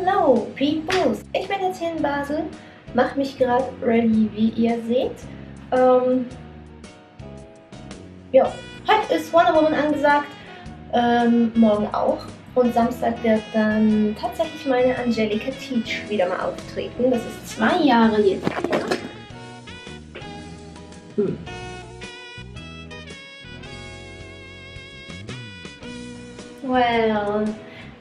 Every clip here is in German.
Hello, Peoples! Ich bin jetzt hier in Basel, mache mich gerade ready, wie ihr seht. Ähm, ja, heute ist Wonder Woman angesagt, ähm, morgen auch. Und Samstag wird dann tatsächlich meine Angelika Teach wieder mal auftreten. Das ist zwei Jahre jetzt her. Hm. Well,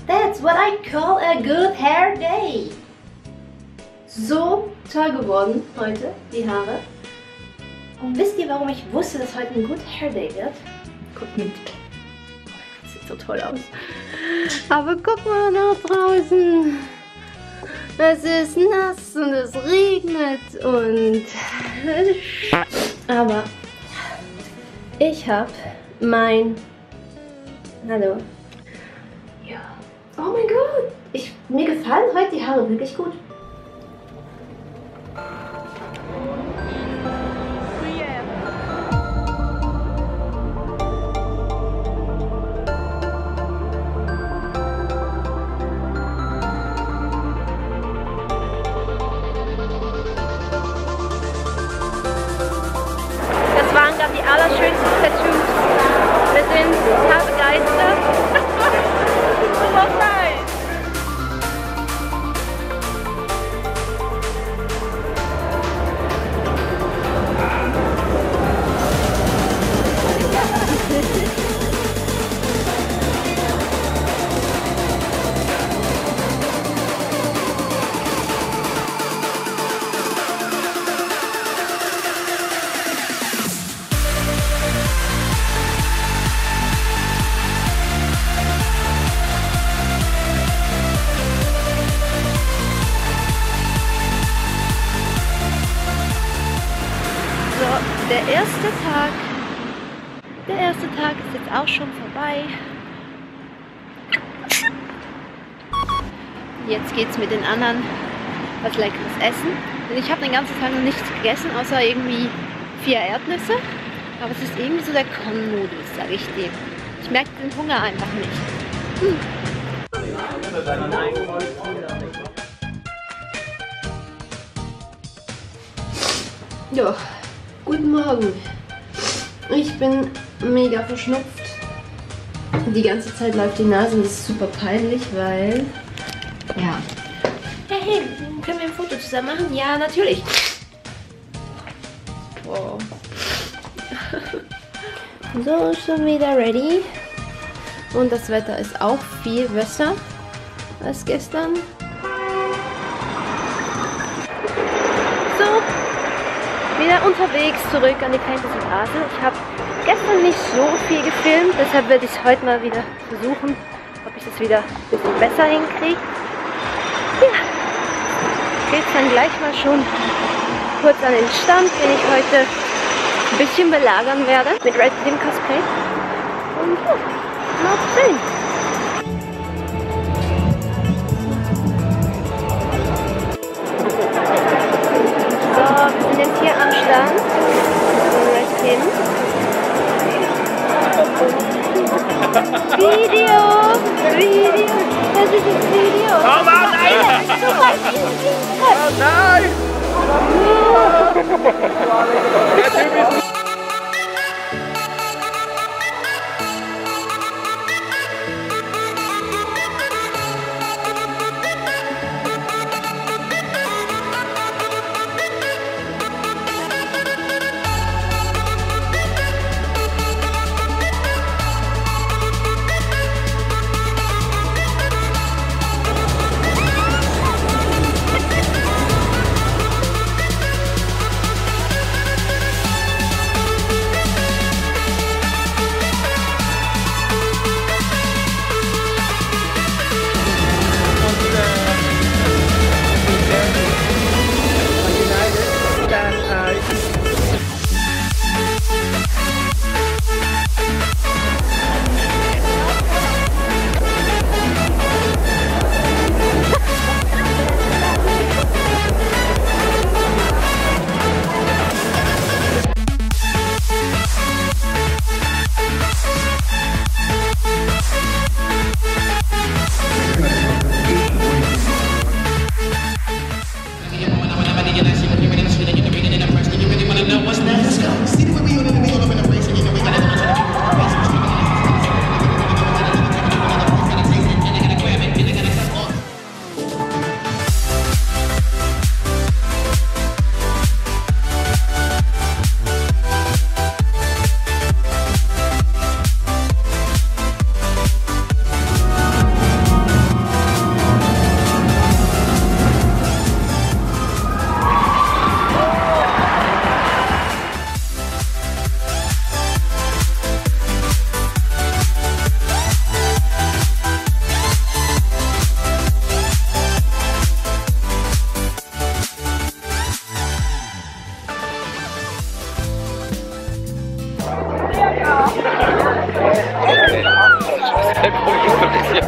that's what I call a good hair day. So toll geworden heute, die Haare. Und wisst ihr, warum ich wusste, dass heute ein Good Hair Day wird? Guckt mit. Das sieht so toll aus. Aber guck mal nach draußen. Es ist nass und es regnet und... Aber ich habe mein... Hallo. Oh mein Gott. Ich, mir gefallen heute die Haare wirklich gut. Das waren gerade die allerschönsten Tattoos. Wir sind total begeistert. Super Tag ist jetzt auch schon vorbei. Jetzt geht's mit den anderen was Leckeres essen. Denn ich habe den ganzen Tag noch nichts gegessen, außer irgendwie vier Erdnüsse. Aber es ist irgendwie so der Con-Modus, sage ich dir. Ich merke den Hunger einfach nicht. Hm. Ja, guten Morgen. Ich bin mega verschnupft. Die ganze Zeit läuft die Nase und das ist super peinlich, weil. Ja. Hey, hey, können wir ein Foto zusammen machen? Ja, natürlich. Wow. So, schon wieder ready. Und das Wetter ist auch viel besser als gestern. So, wieder unterwegs zurück an die Fantasy Basel. Ich habe gestern nicht so viel gefilmt, deshalb werde ich heute mal wieder versuchen, ob ich das wieder ein bisschen besser hinkriege. Ja, geht dann gleich mal schon kurz an den Stand, den ich heute ein bisschen belagern werde mit Red Team Cosplay. Und ja, mal sehen. So, wir sind jetzt hier am Video! Video! Das ist das Video! Oh Mann, Alter! Oh Nein!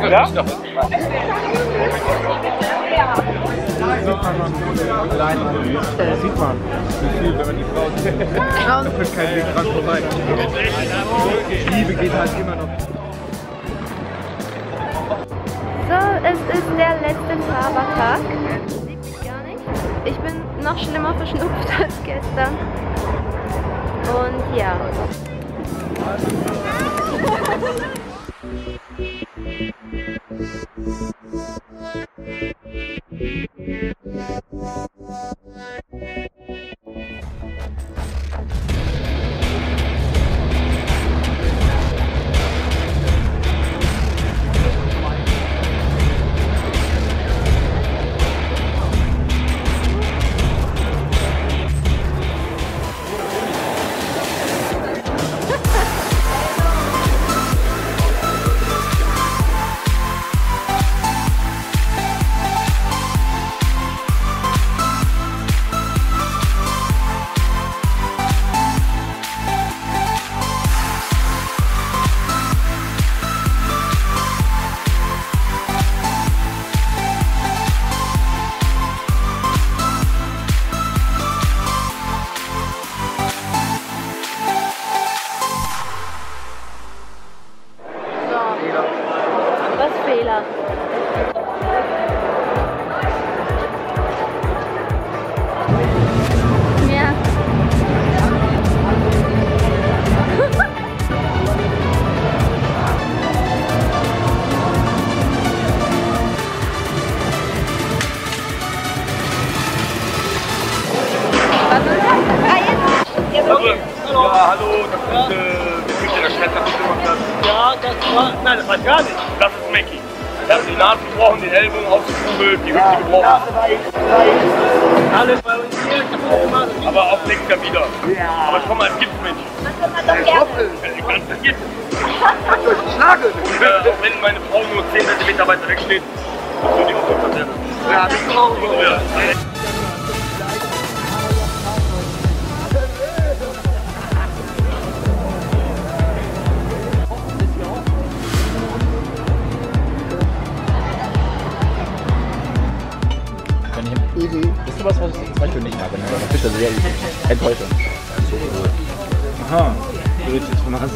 ja? Doch. Das sieht man, wie viel, wenn man die Frau Da führt kein Weg dran vorbei. Liebe geht halt immer noch. So, es ist der letzte Trabertag. gar nicht. Ich bin noch schlimmer verschnupft als gestern. Und ja. Ja, hallo, das ist, äh, wie viel der Schwester. Ja, das war. Nein, das war gar nicht. Ist. Er die Nase gebrochen, den Ellbogen ausgekugelt, die Hüfte gebrochen. Alles bei uns hier gemacht. Aber auch nächstes Jahr wieder. Aber ich komme als Giftmensch. Das wird man doch gerne. Ich kann es nicht. Äh, auch wenn meine Frau nur 10 cm weiter weg steht, so die Aufmerksamkeit. Ja, das brauchen wir. Enttäuschung. Aha. Du willst jetzt von Hast